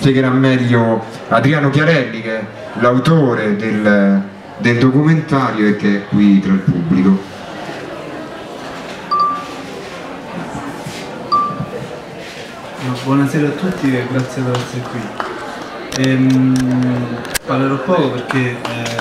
spiegherà meglio Adriano Chiarelli che è l'autore del, del documentario e che è qui tra il pubblico. Buonasera a tutti e grazie per essere qui. Ehm, parlerò poco perché eh,